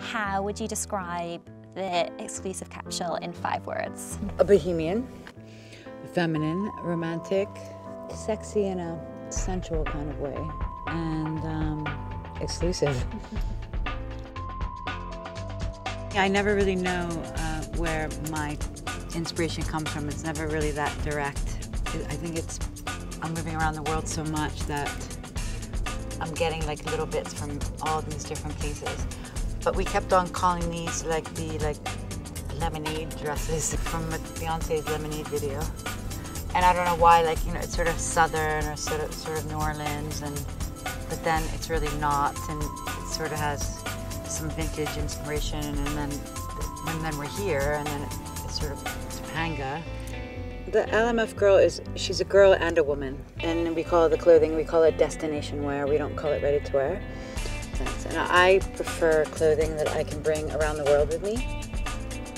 How would you describe the exclusive capsule in five words? A bohemian, feminine, romantic, sexy in a sensual kind of way, and um, exclusive. I never really know uh, where my inspiration comes from. It's never really that direct. I think it's, I'm moving around the world so much that I'm getting like little bits from all these different places. But we kept on calling these like the like lemonade dresses from Beyonce's lemonade video. And I don't know why, like, you know, it's sort of southern or sort of sort of New Orleans and but then it's really not and it sort of has some vintage inspiration and then and then we're here and then it's sort of Topanga. The LMF girl is she's a girl and a woman and we call the clothing we call it destination wear we don't call it ready to wear and I prefer clothing that I can bring around the world with me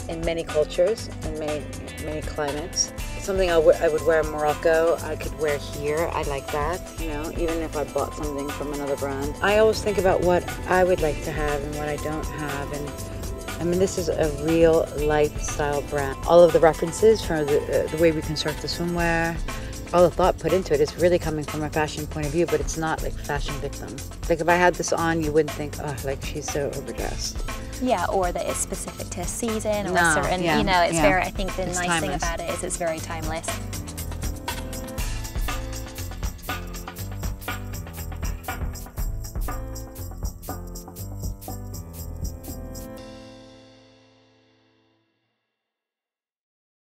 in many cultures and many many climates something I, I would wear in Morocco, I could wear here. I like that, you know, even if I bought something from another brand. I always think about what I would like to have and what I don't have. And I mean, this is a real lifestyle brand. All of the references from the, uh, the way we construct the swimwear, all the thought put into it is really coming from a fashion point of view, but it's not like fashion victim. Like if I had this on, you wouldn't think, oh, like she's so overdressed. Yeah, or that it's specific to a season or No, a certain, yeah, you know, it's yeah. very, I think the It's nice thing about it is it's very timeless.